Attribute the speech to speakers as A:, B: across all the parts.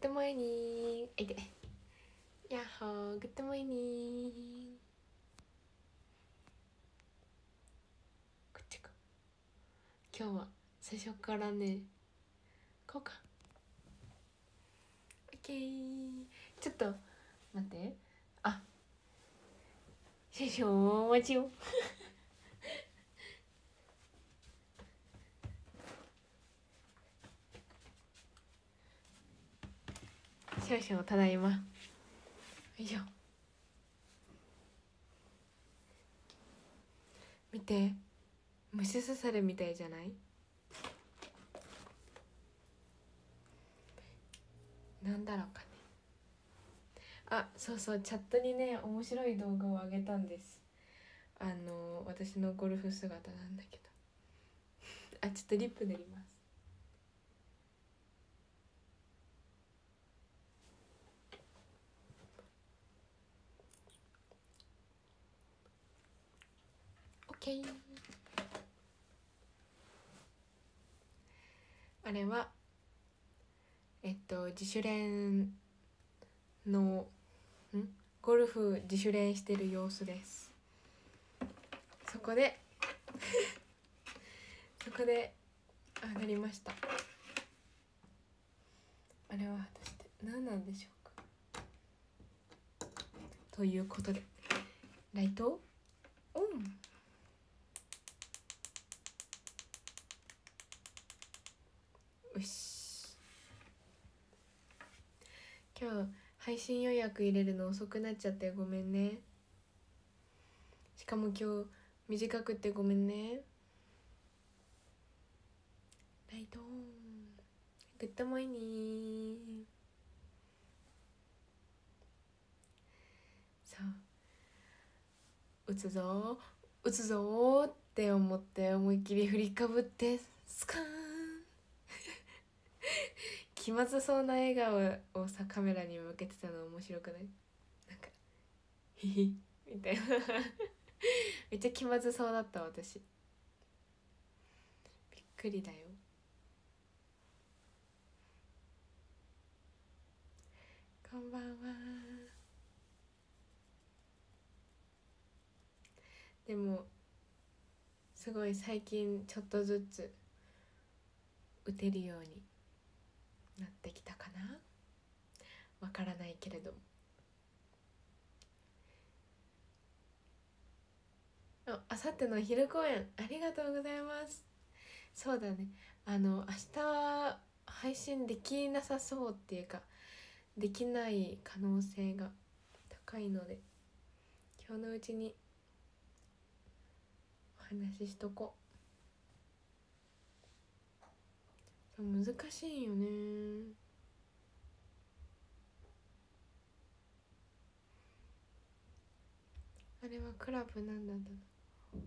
A: Good morning。あいて。やっほー good morning。こっちか今日は最初からねこうか。オッケー。ちょっと待って。あ少々お待ちを少々ただいま。よいしょ。見て。虫刺されみたいじゃない？なんだろうかね。あそうそう。チャットにね面白い動画を上げたんです。あの私のゴルフ姿なんだけど。あちょっとリップ塗ります。あれはえっと自主練のんゴルフ自主練してる様子です。そこで そこで上がりました。あれは果たして何なんでしょうか。ということでライトオン。よし。今日配信予約入れるの遅くなっちゃってごめんね。しかも今日短くってごめんね。ライト good morning。そう。打つぞ。打つぞって思って思いっきり振りかぶってスカーン。気まずそうな笑顔をさカメラに向けてたの面白くない？なんか「ヒヒ」みたいな。めっちゃ気まずそうだった私。びっくりだよ。こんばんは。でもすごい最近ちょっとずつ打てるようになってきたかな？わからないけれども。ああさっての昼公演ありがとうございます。そうだね。あの明日は配信できなさそうっていうかできない可能性が高いので今日のうちにお話ししとこう。難しいよね。あれはクラブなんだろう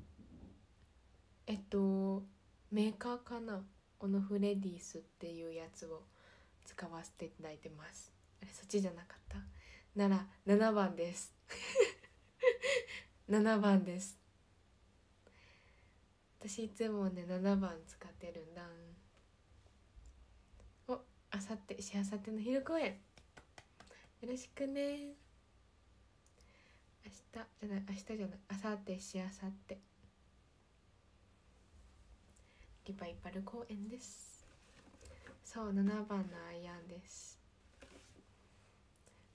A: えっとメーカーかな？オノフレディスっていうやつを使わせていただいてます。あれそっちじゃなかった？なら7番です。7番です。私いつもね7番使ってるんだ。あさってしあさっての昼公演。よろしくね。明日じゃない明日じゃない。あさってしあさってリバイバル公演です。そう7番のアイアンです。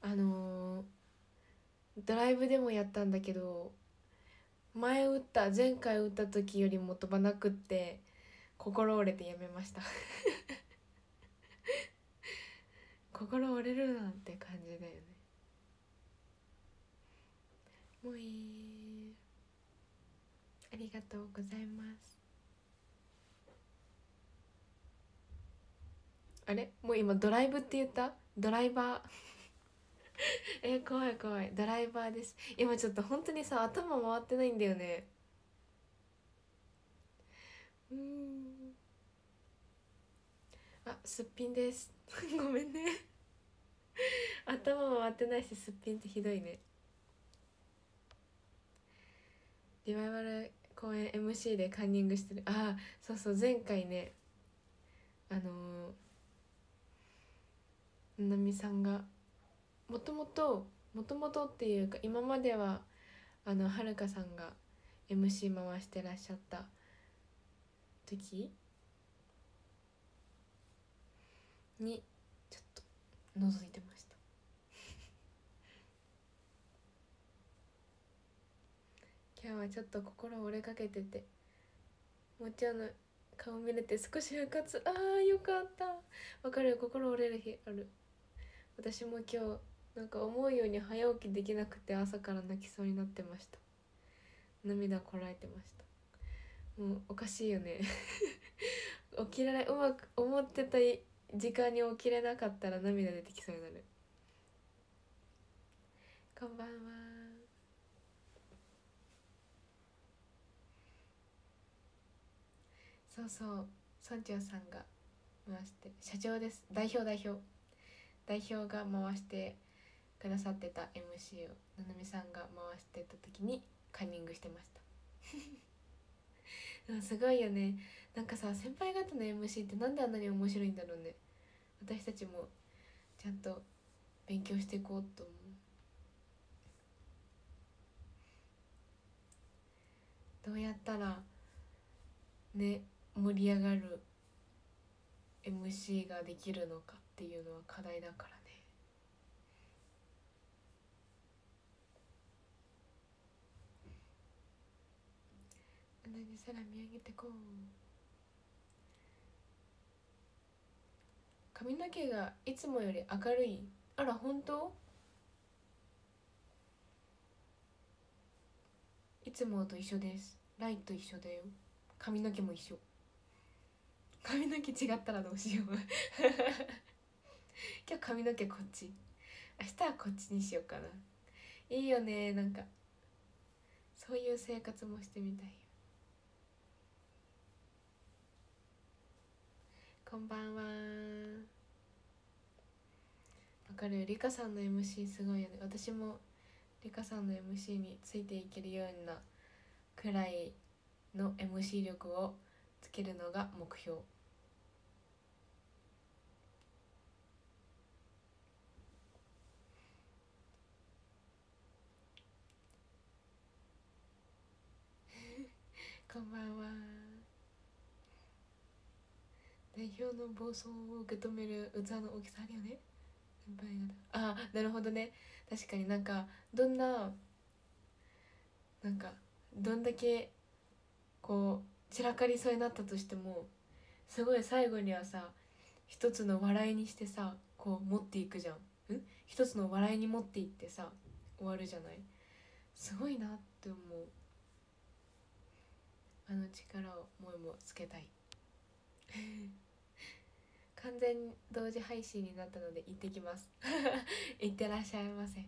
A: あのー、ドライブでもやったんだけど前打った前回打った時よりも飛ばなくって心折れてやめました。心折れるなんて感じだよね。もういい。ありがとうございます。あれ？もう今ドライブって言った？ドライバー？え怖い怖い。ドライバーです。今ちょっと本当にさ頭回ってないんだよね。うん。あすっぴんです。ごめんね。頭も回ってないしすっぴんってひどいね。リバイバル公演 MC でカンニングしてる。ああそうそう前回ねあのーななみさんがもともともともとっていうか今まではあのはるかさんが MC 回してらっしゃった時にちょっと覗いてました。今日はちょっと心折れかけててもちゃんの顔見れて少し復活。あーよかった。わかるよ心折れる日ある。私も今日なんか思うように早起きできなくて朝から泣きそうになってました。涙こらえてました。もうおかしいよね。起きられうまく思ってた時間に起きれなかったら涙出てきそうになる。こんばんは。そうそう。村長さんが回して社長です。代表代表。代表が回してくださってた MC をななみさんが回してた時にカンニングしてました。すごいよね。なんかさ先輩方の MC ってなんであんなに面白いんだろうね。私たちもちゃんと勉強していこうと思う。どうやったらね盛り上がる MC ができるのかっていうのは課題だからね。同じ空見上げてこう。髪の毛がいつもより明るい。あら本当？いつもと一緒です。ライト一緒だよ。髪の毛も一緒。髪の毛違ったらどうしよう。今日髪の毛こっち。明日はこっちにしようかな。いいよね。なんかそういう生活もしてみたい。よこんばんは。かる。りかさんの MC すごいよね。私もりかさんの MC についていけるようなくらいの MC 力をつけるのが目標。こんばんは。代表の暴走を受け止める器の大きさあるよね。先輩方あなるほどね。確かになんかどんななんかどんだけこう散らかりそうになったとしてもすごい最後にはさ一つの笑いにしてさこう持っていくじゃん。ん？一つの笑いに持っていってさ終わるじゃない？すごいなって思う。あの力をもうもつけたい。完全同時配信になったので行ってきます。行ってらっしゃいませ。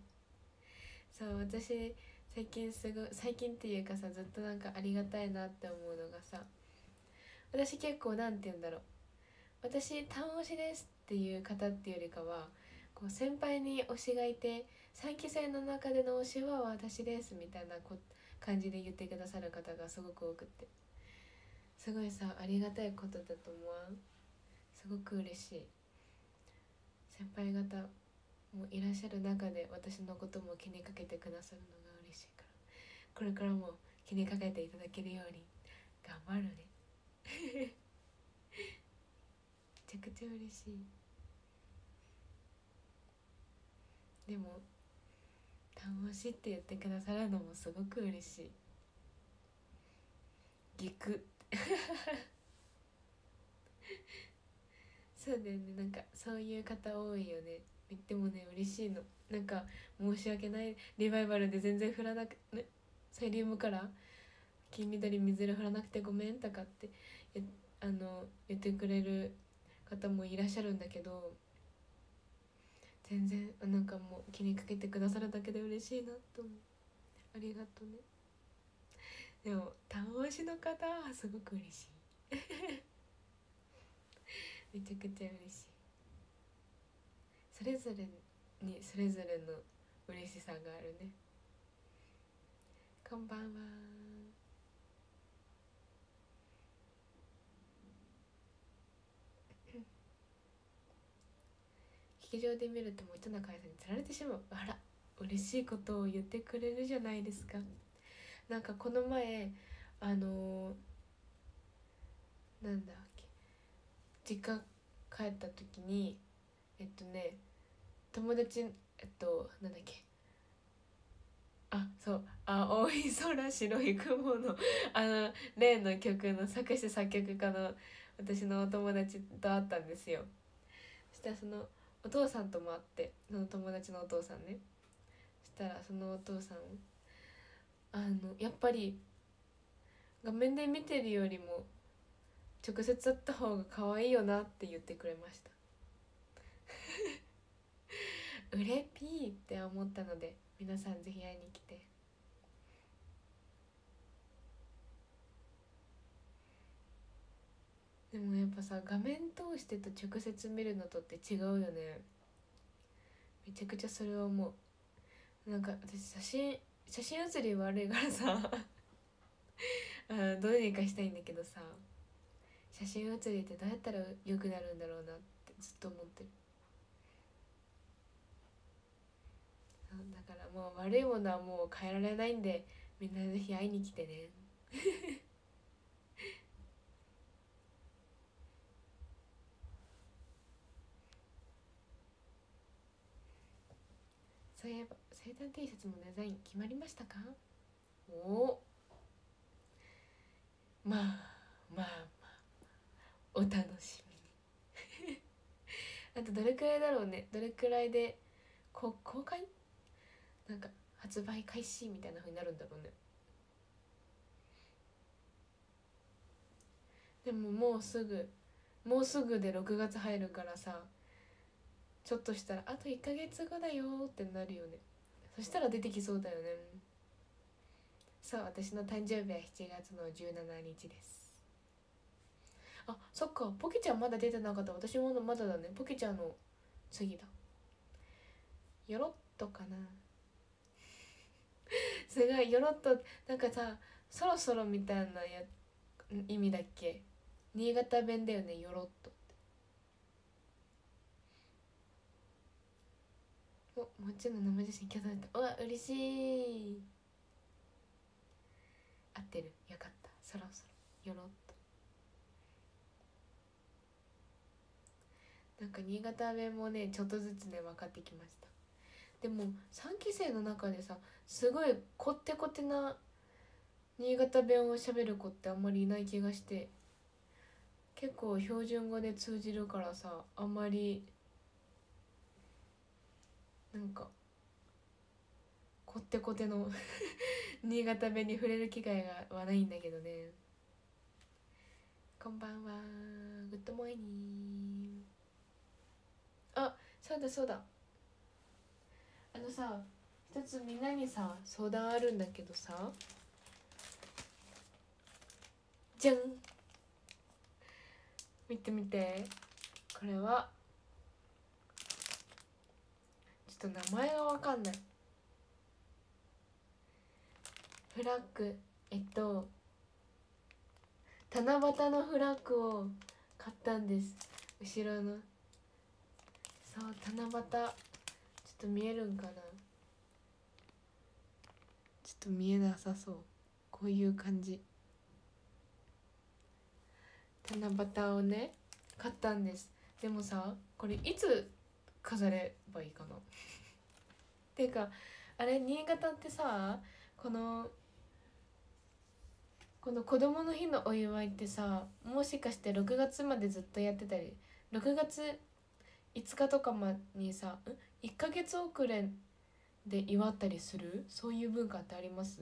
A: そう私最近すごい最近っていうかさずっとなんかありがたいなって思うのがさ私結構なんて言うんだろう。私単推しですっていう方っていうよりかはこう先輩に推しがいて3期生の中での推しは私ですみたいなこ感じで言ってくださる方がすごく多くって。すごいさありがたいことだと思わん？すごく嬉しい。先輩方もいらっしゃる中で私のことも気にかけてくださるのが嬉しいから。これからも気にかけていただけるように頑張るね。めちゃくちゃ嬉しい。でも楽しいって言ってくださるのもすごく嬉しい。ぎくそうだよね。なんかそういう方多いよね。でもね嬉しいの。なんか申し訳ない。リバイバルで全然振らなくねサイリウムから金緑水色振らなくてごめんとかってあの言ってくれる方もいらっしゃるんだけど全然なんかもう気にかけてくださるだけで嬉しいなと思うありがとうね。でも単押しの方はすごく嬉しい。めちゃくちゃ嬉しい。それぞれにそれぞれの嬉しさがあるね。こんばんは。劇場で見るともう糸中彩さに釣られてしまう。あら嬉しいことを言ってくれるじゃないですか。なんかこの前あのー、なんだっけ実家帰った時にえっとね友達えっとなんだっけ。あそう「青い空白い雲の」あの例の曲の作詞作曲家の私のお友達と会ったんですよ。そしたらそのお父さんとも会ってその友達のお父さんね。そしたらそのお父さんあのやっぱり画面で見てるよりも直接会った方が可愛いよなって言ってくれました。うれぴーって思ったので皆さんぜひ会いに来て。でもやっぱさ画面通してと直接見るのとって違うよね。めちゃくちゃそれは思う。なんか私写真写真写り悪いからさ。あどうにかしたいんだけどさ。写真写りってどうやったら良くなるんだろうなってずっと思ってる。だからもう悪いものはもう変えられないんでみんなぜひ会いに来てね。そういえば生誕 T シャツのデザイン決まりましたか？おおまあまあお楽しみに。あとどれくらいだろうね。どれくらいでこ公開？なんか発売開始みたいなふうになるんだろうね。でももうすぐもうすぐで6月入るからさちょっとしたらあと1ヶ月後だよってなるよね。そしたら出てきそうだよね。そう私の誕生日は7月の17日です。あそっか。ポケちゃんまだ出てなかった。私もまだだね。ポケちゃんの次だ。よろっとかな。すごい。よろっとなんかさそろそろみたいなや意味だっけ？新潟弁だよねよろっとおもちろん生写真キャットうわ嬉しい。合ってる。よかった。そろそろ。よろっと。なんか新潟弁もねちょっとずつね分かってきました。でも3期生の中でさすごいこってこてな新潟弁を喋る子ってあんまりいない気がして結構標準語で通じるからさあんまりなんかこってこての 新潟弁に触れる機会がはないんだけどね。こんばんは。グッドモーニング。あそうだそうだ。あのさ一つみんなにさ相談あるんだけどさ。じゃん。見てみて。これは。ちょっと名前がわかんない。フラッグ。えっと。七夕のフラッグを買ったんです。後ろの。そう七夕。ちょっと見えるんかな。ちょっと見えなさそう。こういう感じ。七夕をね買ったんです。でもさこれいつ飾ればいいかな。っ ていうかあれ新潟ってさこのこの子供の日のお祝いってさもしかして6月までずっとやってたり6月5日とかまにさ1ヶ月遅れで祝ったりする？そういう文化ってあります？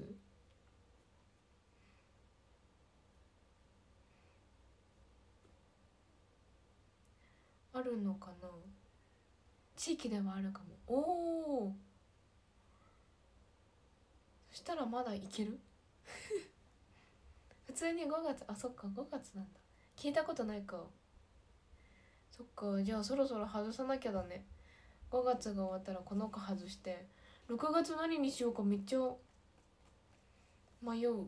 A: あるのかな？地域ではあるかも。おおそしたらまだいける？普通に5月あそっか5月なんだ。聞いたことないか。そっかじゃあそろそろ外さなきゃだね。5月が終わったらこの子外して。6月何にしようかめっちゃ迷う。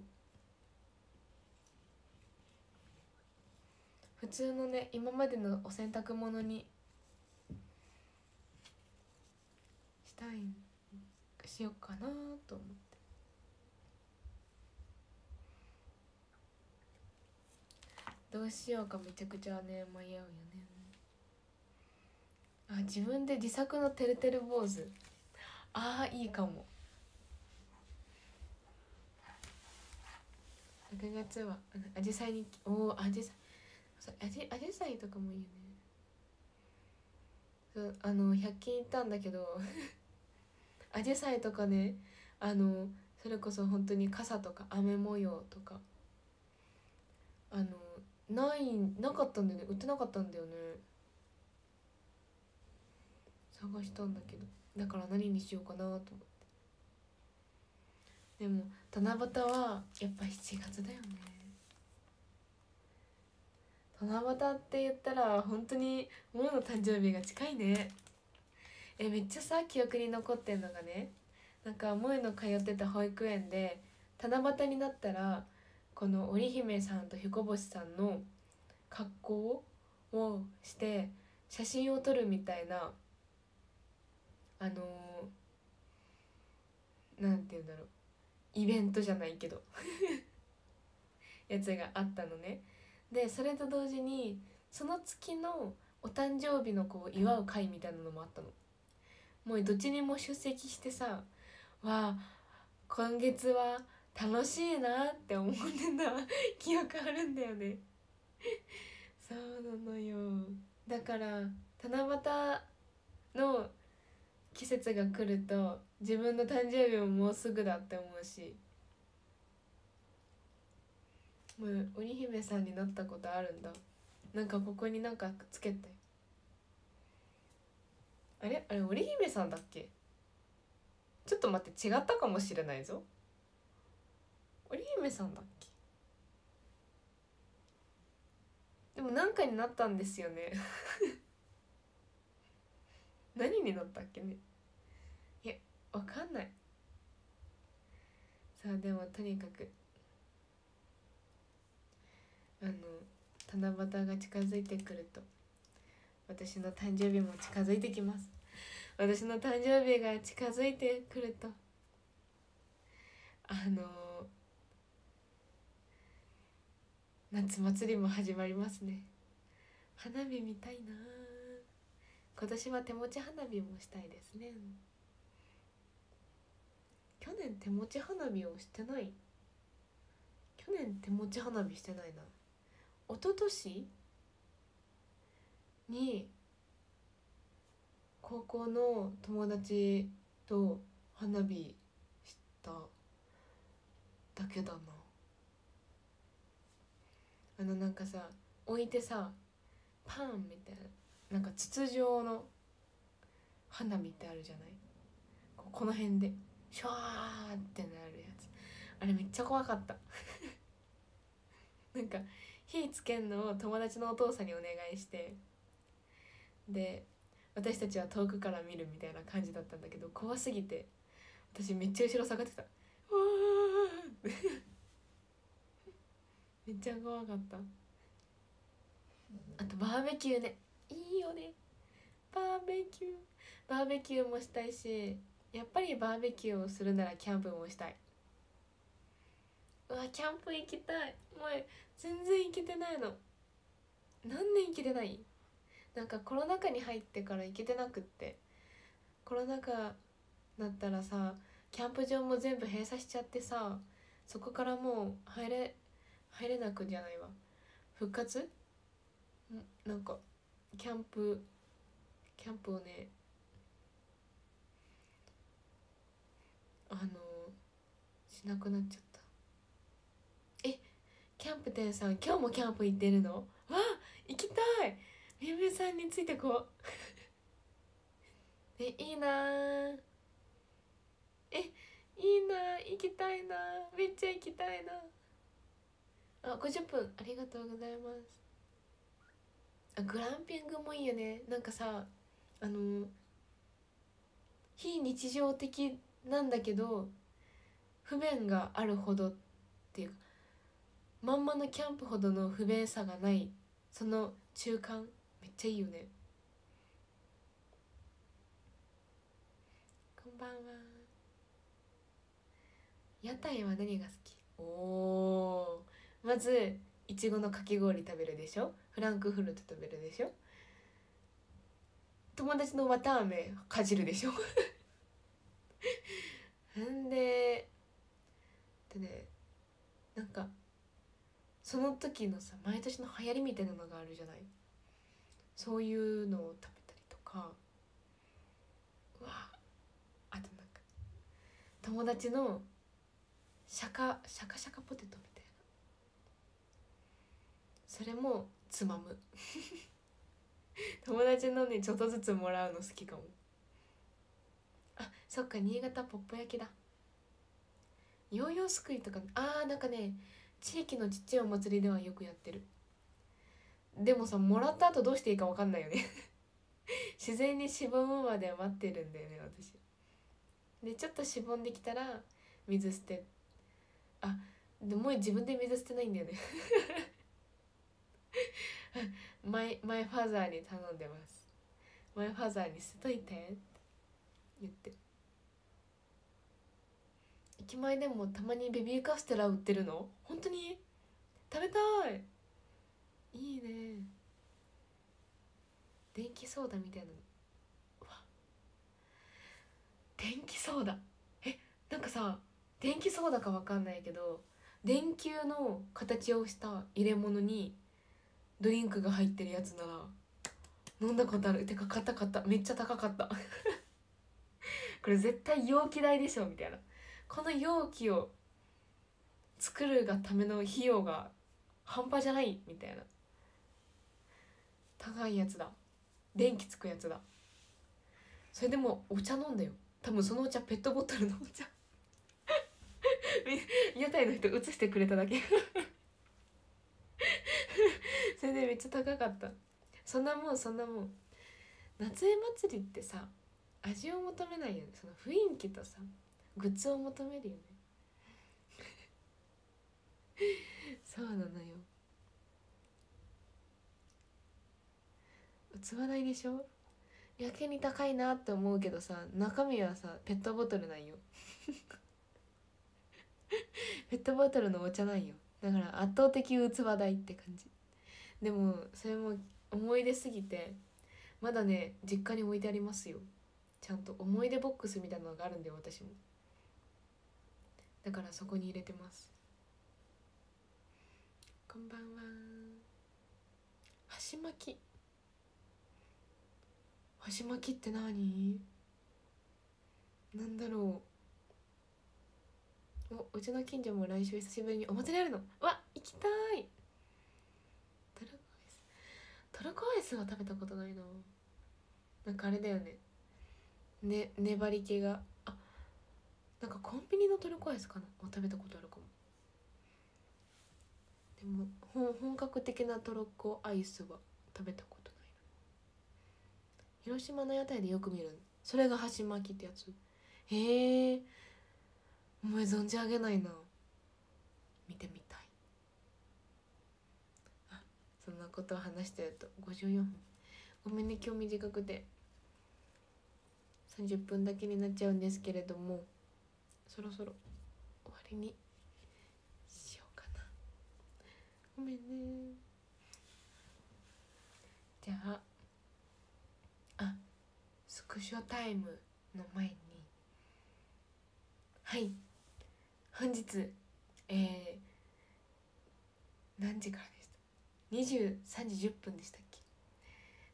A: 普通のね今までのお洗濯物にしたいしようかなと思って。どうしようかめちゃくちゃね迷うよね。あ自分で自作のてるてる坊主。ああいいかも。6月はあじさいにおおあじさいあじさいとかもいいよね。そうあの100均行ったんだけどあじさいとかねあのそれこそ本当に傘とか雨模様とかあのないなかったんだよね。売ってなかったんだよね。探したんだけどだから何にしようかなと思って。でも七夕はやっぱ7月だよね。七夕って言ったら本当にモの誕生日が近いね。えめっちゃさ記憶に残ってんのがねなんか萌の通ってた保育園で七夕になったらこの織姫さんと彦星さんの格好をして写真を撮るみたいなあのー、なんて言うんだろう。イベントじゃないけど。やつがあったのね。でそれと同時にその月のお誕生日のこう祝う会みたいなのもあったの。もうどっちにも出席してさわあ今月は楽しいなって思ってた 記憶あるんだよね。そうなのよ。だから七夕の季節が来ると自分の誕生日ももうすぐだって思うしもう織姫さんになったことあるんだ。なんかここになんかつけて。あれ？あれ織姫さんだっけ？ちょっと待って違ったかもしれないぞ。織姫さんだっけ？でも何かになったんですよね。何になったっけね？いやわかんない。さあでもとにかく。あの七夕が近づいてくると。私の誕生日も近づいてきます。私の誕生日が近づいてくると。あの夏祭りも始まりますね。花火見たいな今年は手持ち花火もしたいですね。去年手持ち花火をしてない。去年手持ち花火してないな。一昨年に高校の友達と花火しただけだな。あのなんかさ置いてさパンみたいな。なんか筒状の花火ってあるじゃない？この辺でシュワーってなるやつ。あれめっちゃ怖かった。なんか火つけんのを友達のお父さんにお願いして。で私たちは遠くから見るみたいな感じだったんだけど怖すぎて私めっちゃ後ろ下がってた「! 」めっちゃ怖かった。あとバーベキューね。いいよね。バーベキュー。バーベキューもしたいしやっぱりバーベキューをするならキャンプもしたい。うわキャンプ行きたい。もう全然行けてないの。何年行けてない？なんかコロナ禍に入ってから行けてなくって。コロナ禍なったらさキャンプ場も全部閉鎖しちゃってさそこからもう入れ入れなくじゃないわ。復活？ん？なんかキャンプキャンプをねあのしなくなっちゃった。えキャンプ店さん今日もキャンプ行ってるの？わあ行きたい。みゆさんについてこう。えいいなえいいな行きたいなめっちゃ行きたいなあ50分ありがとうございます。グランピングもいいよね。なんかさあの非日常的なんだけど不便があるほどっていうかまんまのキャンプほどの不便さがないその中間めっちゃいいよね。ばんは。屋台は何が好き？おおまずいちごのかき氷食べるでしょ？フランクフルト食べるでしょ？友達の綿あめかじるでしょ？んででねなんかその時のさ毎年の流行りみたいなのがあるじゃない？そういうのを食べたりとかうわあとなんか友達のシャカシャカシャカポテトみそれもつまむ。友達のねちょっとずつもらうの好きかも。あそっか新潟ポップ焼きだ。ヨーヨーすくいとか。あーなんかね地域のちっちゃいお祭りではよくやってる。でもさもらった後どうしていいか分かんないよね。自然にしぼむまで待ってるんだよね私。でちょっとしぼんできたら水捨て。あでもう自分で水捨てないんだよね。マイマイファーザーに頼んでます。マイファーザーに捨てといてって言って。駅前でもたまにベビーカステラ売ってるの？本当に？食べたい。いいね。電気ソーダみたいなうわ。電気ソーダ。えなんかさ電気ソーダかわかんないけど電球の形をした入れ物にドリンクが入ってるやつなら飲んだことある。てか買った買った。めっちゃ高かった。これ絶対容器代でしょみたいな。この容器を作るがための費用が半端じゃないみたいな。高いやつだ。電気つくやつだ。それでもお茶飲んだよ。多分そのお茶ペットボトルのお茶。屋台の人映してくれただけ。それでめっちゃ高かった。そんなもんそんなもん。夏絵祭りってさ味を求めないよね。その雰囲気とさグッズを求めるよね。そうなのよ。器代でしょ？やけに高いなって思うけどさ中身はさペットボトルなんよ。ペットボトルのお茶なんよ。だから圧倒的器代って感じ。でもそれも思い出すぎてまだね実家に置いてありますよ。ちゃんと思い出ボックスみたいなのがあるんで私も。だからそこに入れてます。こんばんは。箸巻き。箸巻きって何？なんだろう。おうちの近所も来週久しぶりにお祭りあるの。わ行きたい。トルコアイスは食べたことないな。なんかあれだよね。ね粘り気が。あなんかコンビニのトルコアイスかな？あ食べたことあるかも。でも本本格的なトルコアイスは食べたことない。広島の屋台でよく見るそれが箸巻きってやつ。へえお前存じ上げないな。見てみたいあそんなことを話してると54分。ごめんね今日短くて。30分だけになっちゃうんですけれどもそろそろ終わりにしようかな。ごめんね。じゃああスクショタイムの前に。はい。本日えー、何時からで23時10分でしたっけ？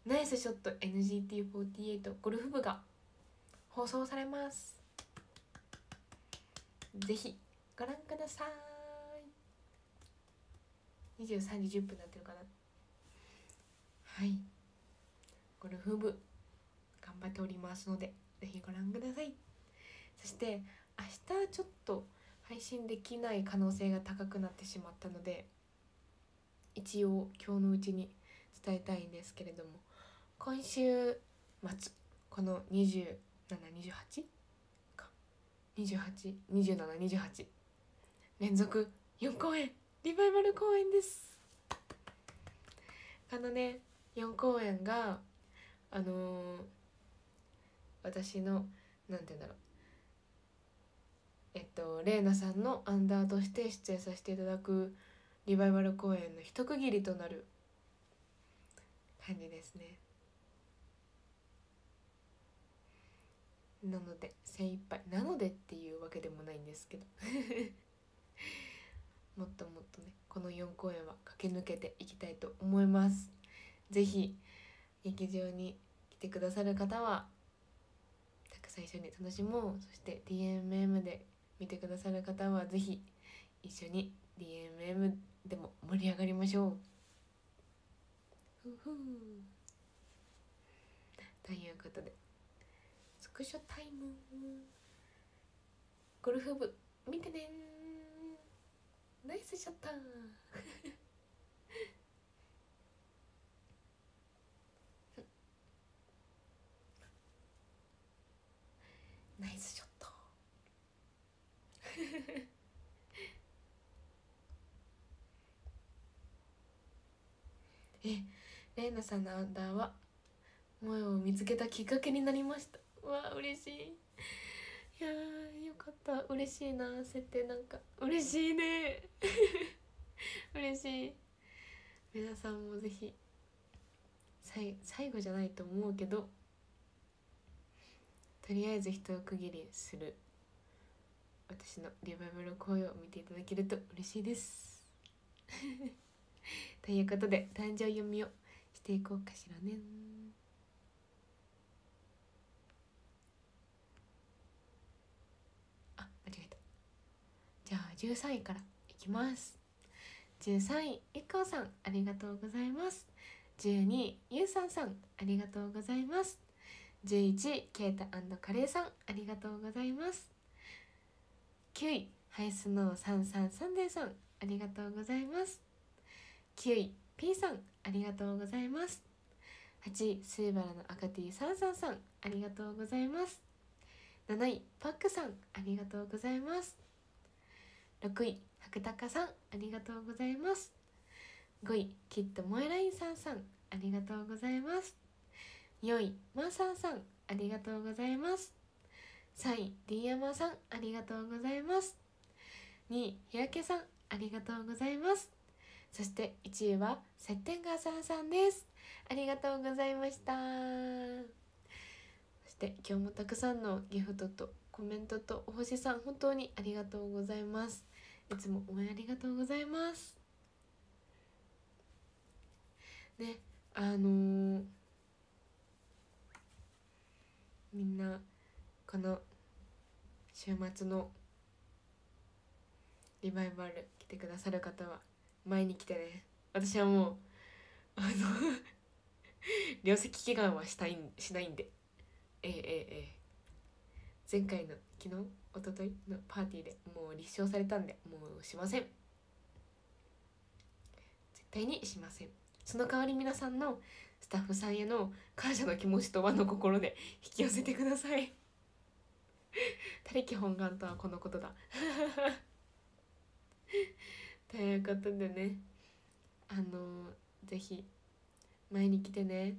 A: ナイスショット NGT48 ゴルフ部が放送されます。ぜひご覧ください。23時10分になってるかな。はい。ゴルフ部頑張っておりますのでぜひご覧ください。そして明日ちょっと配信できない可能性が高くなってしまったので一応今日のうちに伝えたいんですけれども今週末この2728か。282728連続4公演。リバイバル公演です。あのね4公演があのー、私のなんて言うんだろう。えっとレイナさんのアンダーとして出演させていただくリバイバル公演の一区切りとなる感じですね。なので精一杯。なのでっていうわけでもないんですけど。もっともっとねこの4公演は駆け抜けていきたいと思います。是非劇場に来てくださる方はたくさん一緒に楽しもう。そして DMM で見てくださる方は是非一緒に DMM でも盛り上がりましょう。ふふ。ということでスクショタイム。ゴルフ部見てね。ナイスショット。ナイスショットえレイナさんのアンダーは萌を見つけたきっかけになりました。わあ嬉しい。いやよかった。嬉しいな設定なんか。嬉しいね。嬉しい。皆さんもぜひ最最後じゃないと思うけどとりあえず一区切りする私のリバイバル声を見ていただけると嬉しいです。ということで誕生読みをしていこうかしらね。あ間違えた。じゃあ13位からいきます。13位ゆっこうさんありがとうございます。12位ゆうさんさんありがとうございます。11位ケータカレーさんありがとうございます。9位ハイスノー33サンデーさんありがとうございます。9位 P さんありがとうございます。8位スーバラの赤 T サンサンさんありがとうございます。7位パックさんありがとうございます。6位白鷹さんありがとうございます。5位きっとモエラインさんさんありがとうございます。4位マーサンさんありがとうございます。3位 D ヤマさんありがとうございます。2位日焼けさんありがとうございます。そして1位はセッテンガーさんさんです。ありがとうございました。そして今日もたくさんのギフトとコメントとお星さん本当にありがとうございます。いつも応援ありがとうございます。ねあのー、みんなこの週末のリバイバル来てくださる方は前に来てね。私はもうあの 両席祈願はしたいしないんで。ええええ前回の昨日一昨日のパーティーでもう立証されたんでもうしません。絶対にしません。その代わり皆さんのスタッフさんへの感謝の気持ちと和の心で引き寄せてください。他力本願とはこのことだ。ということでねあのぜひ前に来てね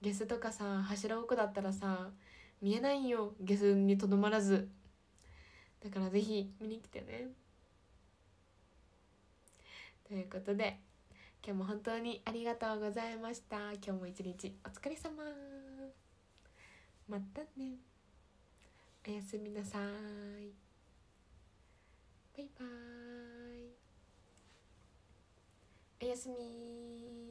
A: ゲスとかさ柱奥だったらさ見えないよゲスにとどまらず。だからぜひ見に来てね。ということで今日も本当にありがとうございました。今日も一日お疲れ様。またね。おやすみなさい。バイバーイ。Oi, Yasumi!